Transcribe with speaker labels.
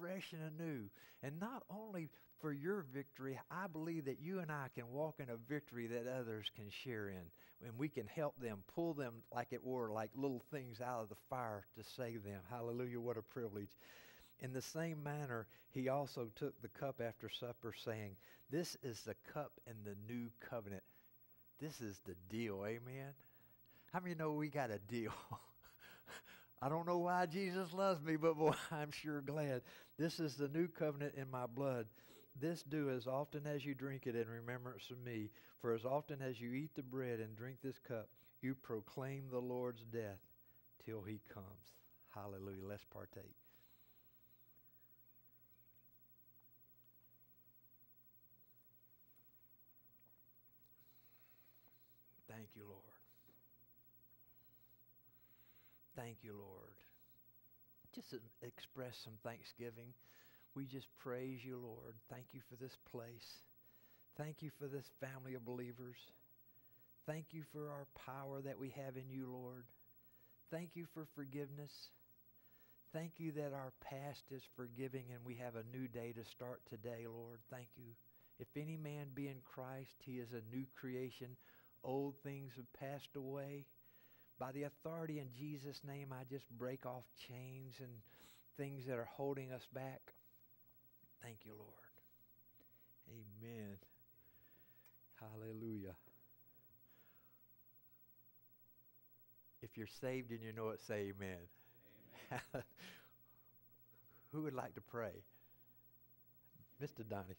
Speaker 1: fresh and anew. And not only for your victory, I believe that you and I can walk in a victory that others can share in. And we can help them, pull them like it were, like little things out of the fire to save them. Hallelujah, what a privilege. In the same manner, he also took the cup after supper, saying, This is the cup in the new covenant. This is the deal, amen? How many know we got a deal? I don't know why Jesus loves me, but boy, I'm sure glad. This is the new covenant in my blood. This do as often as you drink it in remembrance of me. For as often as you eat the bread and drink this cup, you proclaim the Lord's death till he comes. Hallelujah. Let's partake. Thank you, Lord. Thank you, Lord. Just to express some thanksgiving. We just praise you, Lord. Thank you for this place. Thank you for this family of believers. Thank you for our power that we have in you, Lord. Thank you for forgiveness. Thank you that our past is forgiving and we have a new day to start today, Lord. Thank you. If any man be in Christ, he is a new creation. Old things have passed away by the authority in Jesus' name, I just break off chains and things that are holding us back. Thank you, Lord. Amen. Hallelujah. If you're saved and you know it, say amen. amen. Who would like to pray? Mr. Donnie.